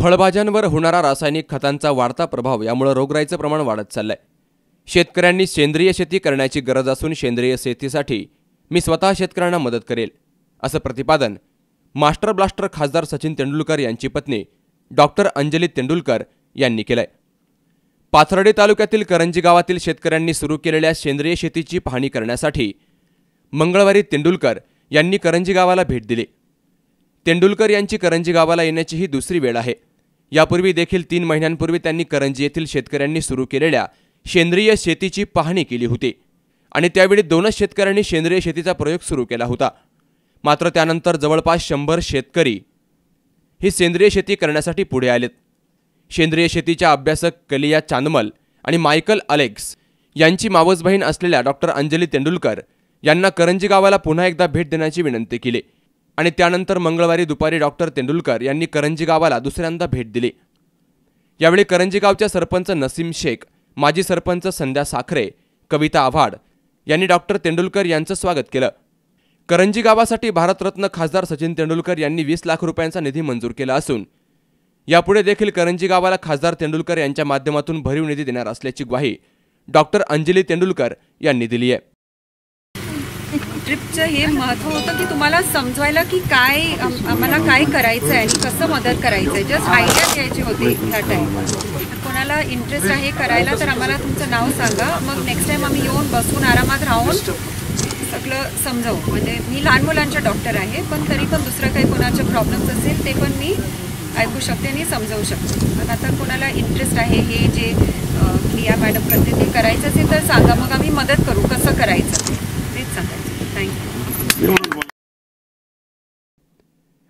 फळभाज्यांवर होणारा रासायनिक खतांचा वाढता प्रभाव यामुळे रोगराईचं प्रमाण वाढत चाललंय. शेतकऱ्यांनी सेंद्रिय शेती करण्याची गरज असून सेंद्रिय शेतीसाठी मी स्वतः शेतकऱ्यांना मदत करेल असं प्रतिपादन मास्टर ब्लास्टर खासदार सचिन तेंडुलकर यांची पत्नी डॉक्टर अंजली तेंडुलकर यांनी केलंय. पाथर्डी तालुक्यातील करंजी गावातील शेतकऱ्यांनी सुरू केलेल्या सेंद्रिय शेतीची पाहणी करण्यासाठी मंगळवारी तेंडुलकर यांनी करंजी गावाला भेट दिली. तेंडुलकर यांची करंजी गावाला येण्याची ही दुसरी वेळ आहे. यापूर्वी देखील तीन महिन्यांपूर्वी त्यांनी करंजी येथील शेतकऱ्यांनी सुरू केलेल्या सेंद्रिय शेतीची पाहणी केली होती. आणि त्यावेळी दोनच शेतकऱ्यांनी सेंद्रिय शेतीचा प्रयोग सुरू केला होता. मात्र त्यानंतर जवळपास शंभर शेतकरी ही सेंद्रिय शेती करण्यासाठी पुढे आलेत. सेंद्रिय शेतीच्या अभ्यासक कलिया चांदमल आणि मायकल अलेक्स यांची मावस बहीण असलेल्या डॉक्टर अंजली तेंडुलकर यांना करंजी गावाला पुन्हा एकदा भेट देण्याची विनंती केली. आणि त्यानंतर मंगळवारी दुपारी डॉक्टर तेंडुलकर यांनी करंजी गावाला दुसऱ्यांदा भेट दिली. यावेळी करंजी गावच्या सरपंच नसीम शेख माजी सरपंच संध्या साखरे कविता आव्हाड यांनी डॉक्टर तेंडुलकर यांचं स्वागत केलं. करंजी गावासाठी भारतरत्न खासदार सचिन तेंडुलकर यांनी वीस लाख रुपयांचा निधी मंजूर केला असून यापुढे देखील करंजी गावाला खासदार तेंडुलकर यांच्या माध्यमातून भरीव निधी देणार असल्याची ग्वाही डॉक्टर अंजली तेंडुलकर यांनी दिली आहे. ट्रिपचं हे महत्त्व होतं की तुम्हाला समजवायला की काय आम्हाला काय करायचं आहे आणि कसं मदत करायचं आहे जस्ट आयडिया द्यायची होती ह्या टाईम कोणाला इंटरेस्ट आहे करायला तर आम्हाला तुमचं नाव सांगा. मग नेक्स्ट टाईम आम्ही येऊन बसून आरामात राहून सगळं समजावू. म्हणजे मी लहान मुलांच्या डॉक्टर आहे पण तरी पण दुसरं काही कोणाचे प्रॉब्लेम्स असेल ते पण मी ऐकू शकते आणि समजावू शकते. पण आता कोणाला इंटरेस्ट आहे हे जे क्रिया मॅडम करते ते करायचं असेल तर सांगा. मग आम्ही मदत करू कसं करायचं ते तेच सांगायचं थँक्यू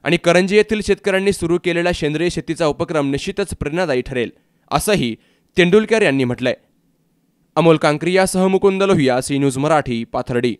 आणि करंजी येथील शेतकऱ्यांनी सुरू केलेला सेंद्रिय शेतीचा उपक्रम निश्चितच प्रेरणादायी ठरेल असंही तेंडुलकर यांनी म्हटलंय. अमोल कांक्रियासह मुकुंद लोहिया सी न्यूज मराठी पाथर्डी.